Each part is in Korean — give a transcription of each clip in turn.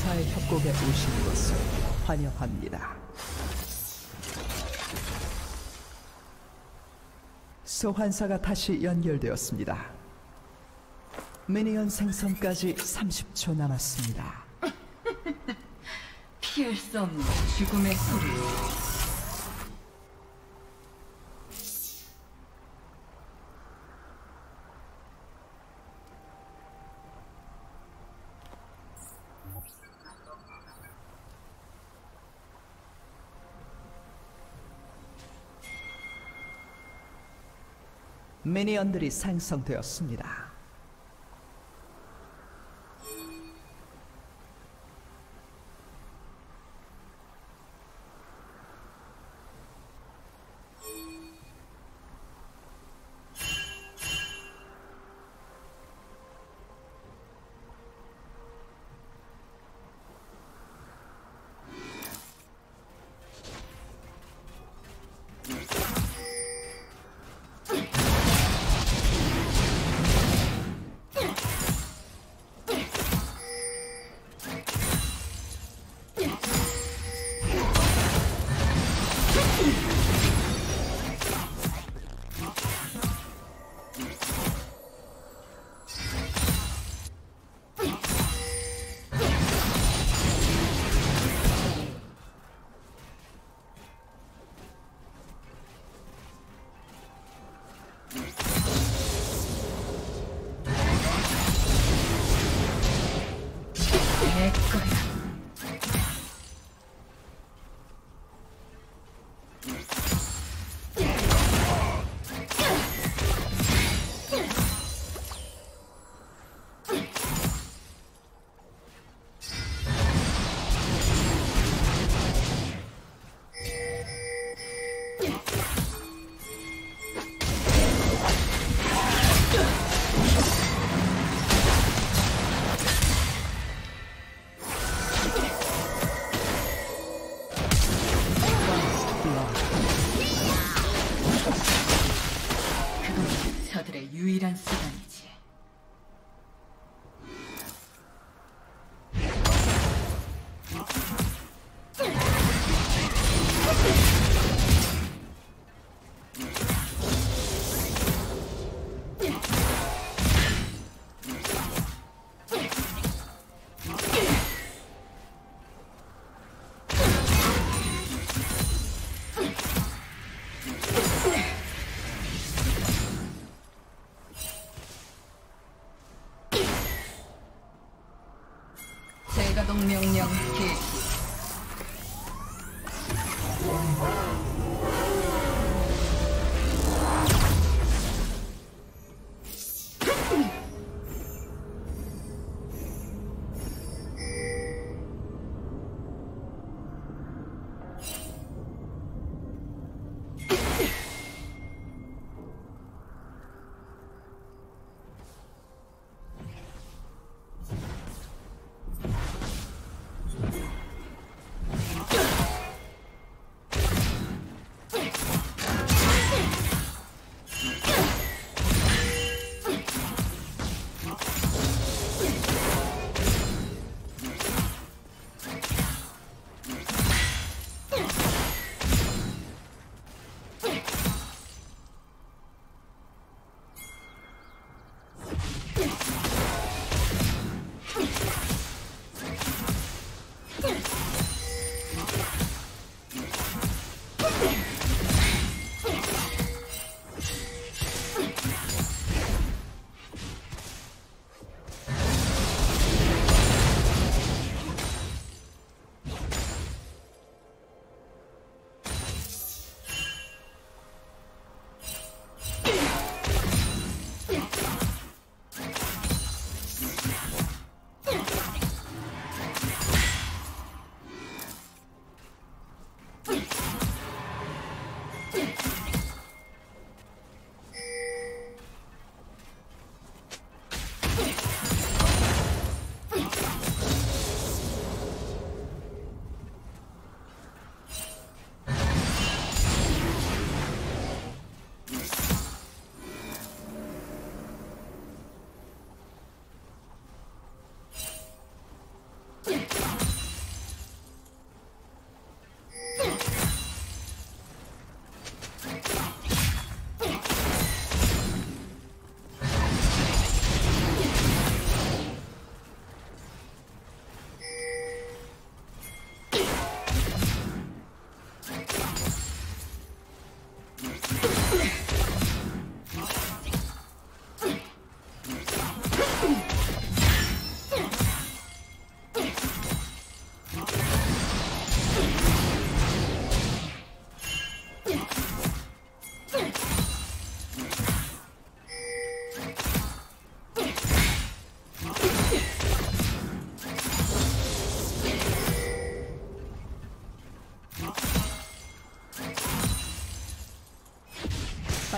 소환사의 협곡에 오신 것을 환영합니다. 소환사가 다시 연결되었습니다. 미니언 생성까지 30초 남았습니다. 피할 수 없는 죽음의 소리. 미니언들이 생성되었습니다.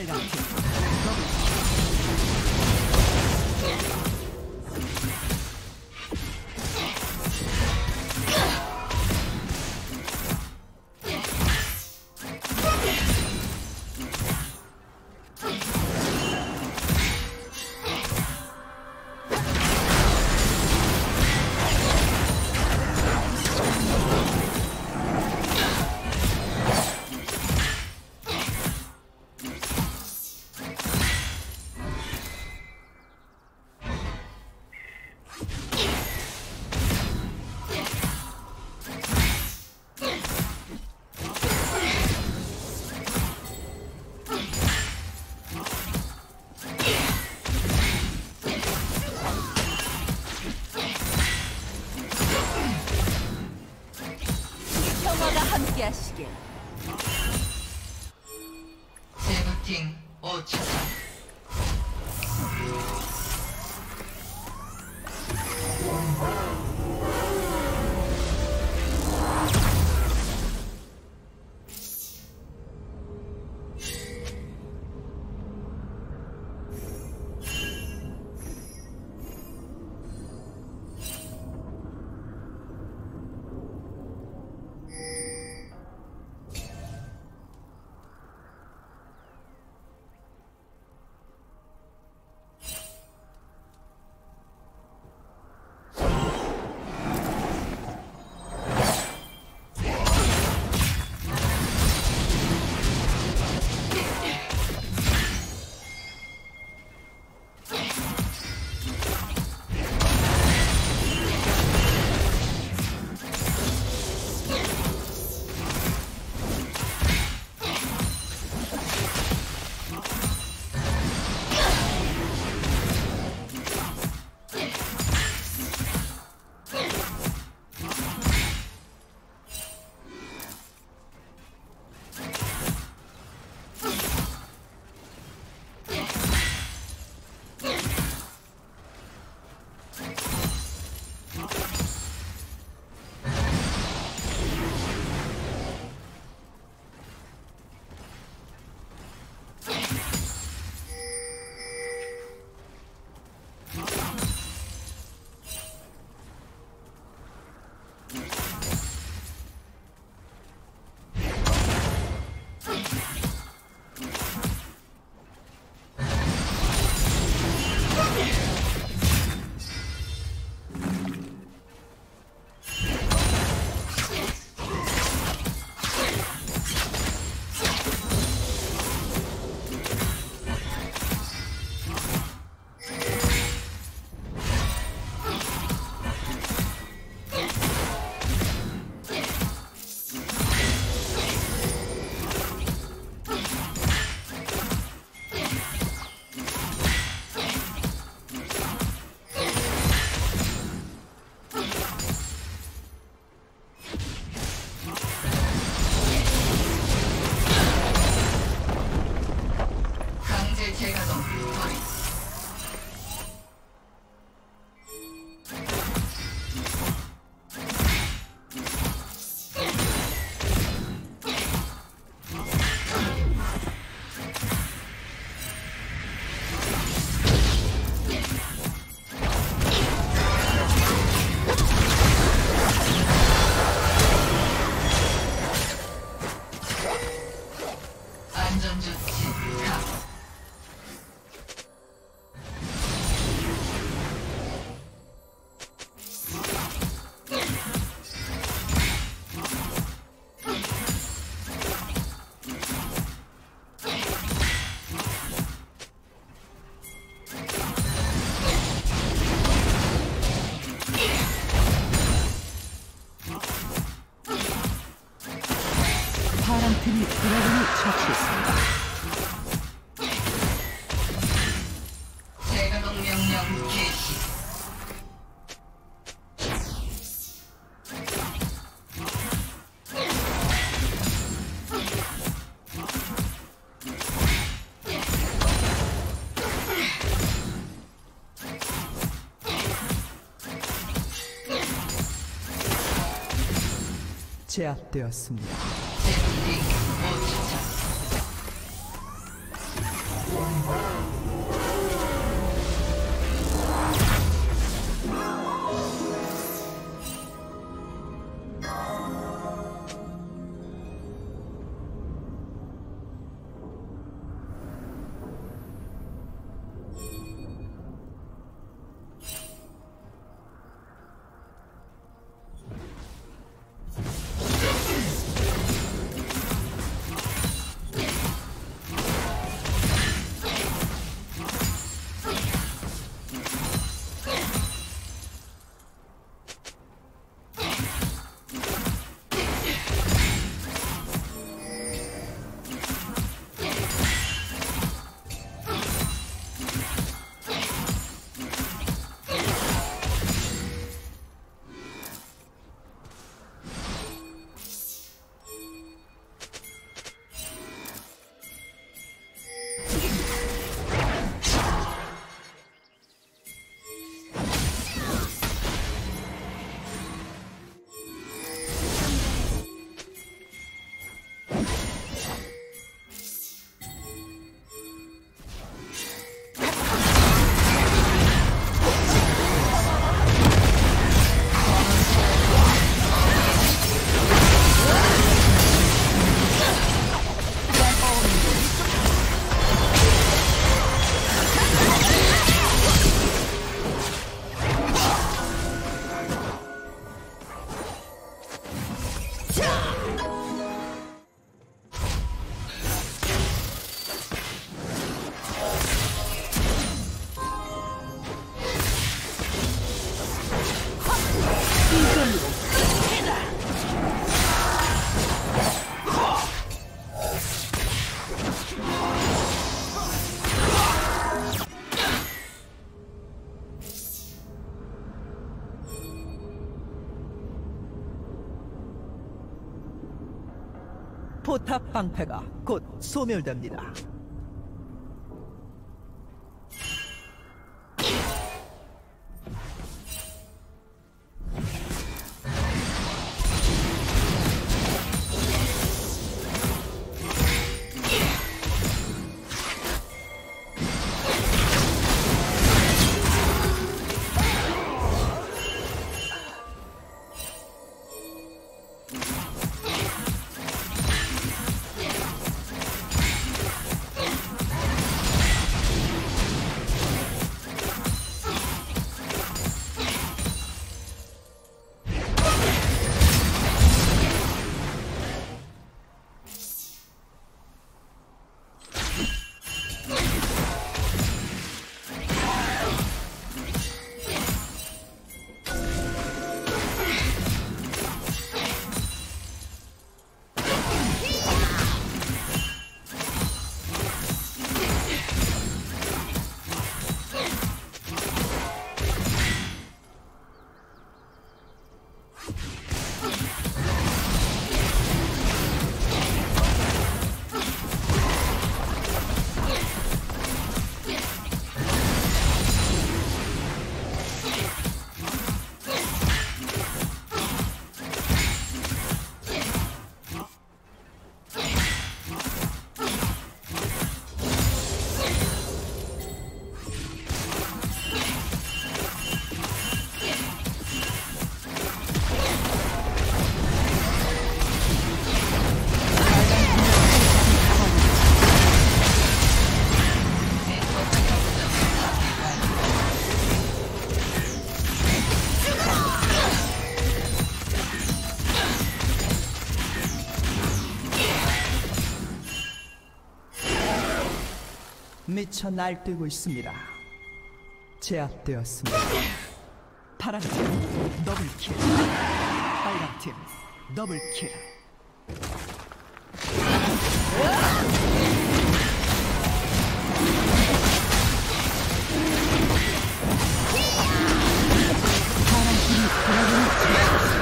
ライダ。 함께하시길. 세븐틴 5천. 제압되었습니다. 방패가 곧 소멸됩니다. 미쳐 날뛰고 있습니다. 제압되었습니다. 파란팀 더블킬, 빨간팀 더블킬. 파란팀이 드래곤을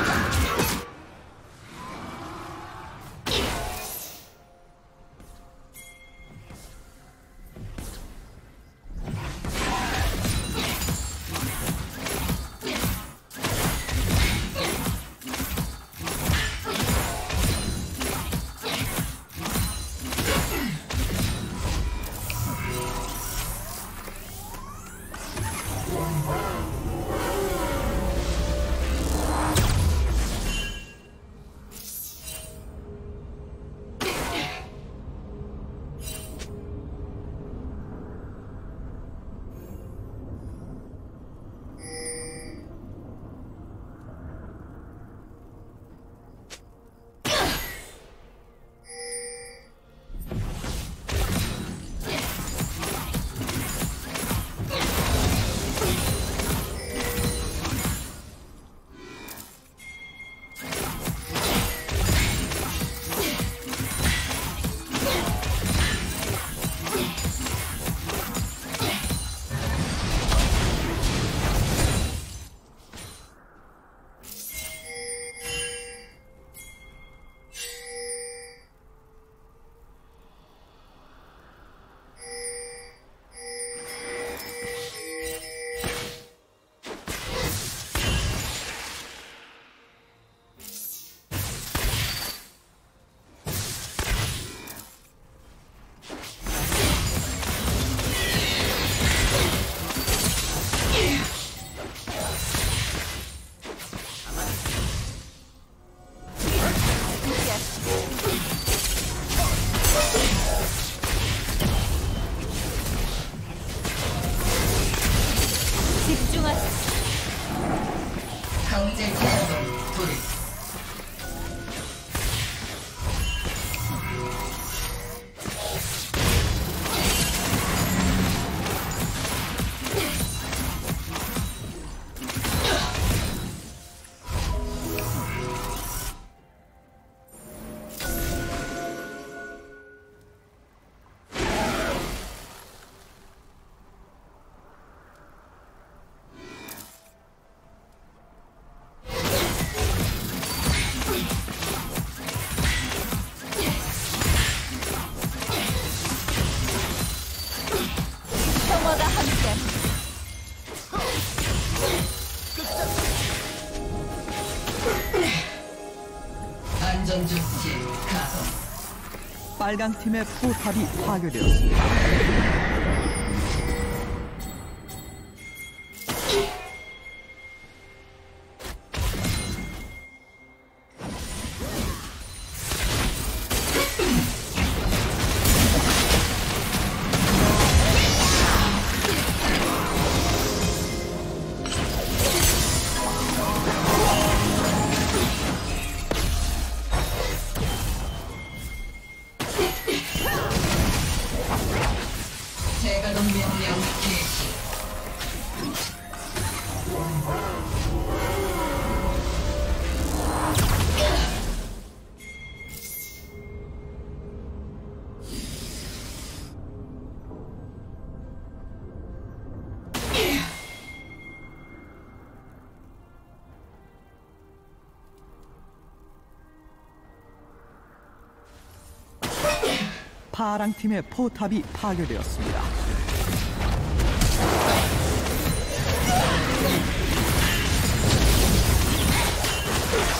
빨강 팀의 포탑이 파괴되었습니다. 파랑 팀의 포탑이 파괴되었습니다.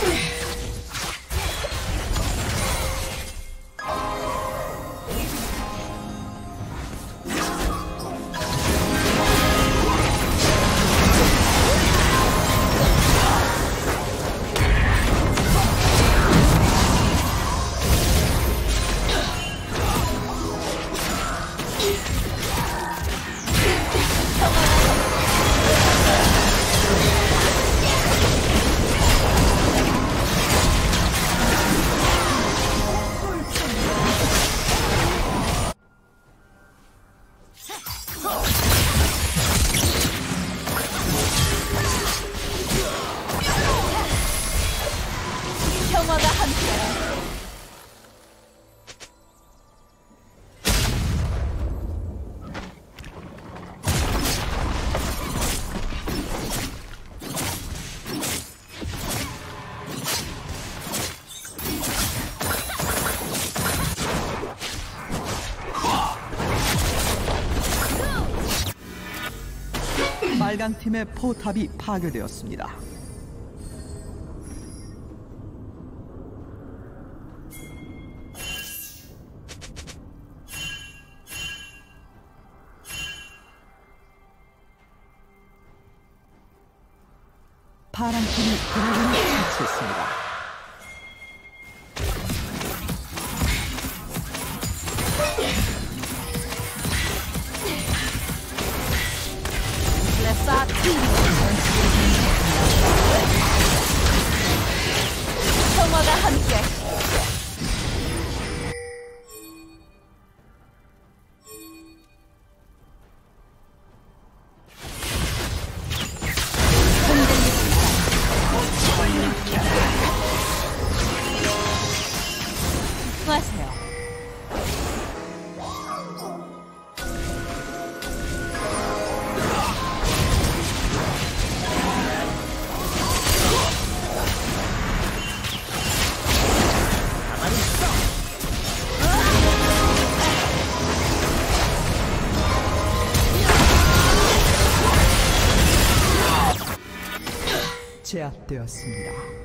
Yeah. 빨강 팀의 포탑이 파괴되었습니다. 수고하세요. 제압되었습니다.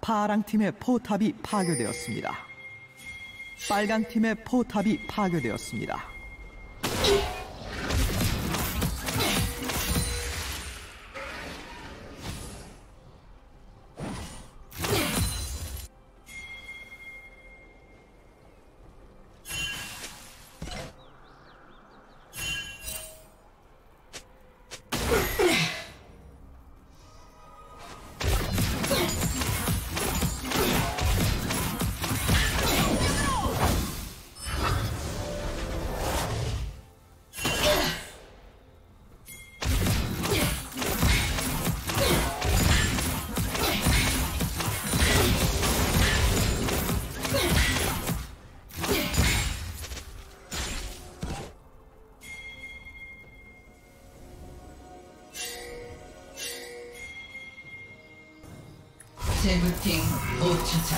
파랑 팀의 포탑이 파괴되었습니다. 빨강 팀의 포탑이 파괴되었습니다. 재부팅 5주차.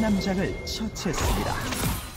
남작을 처치했습니다.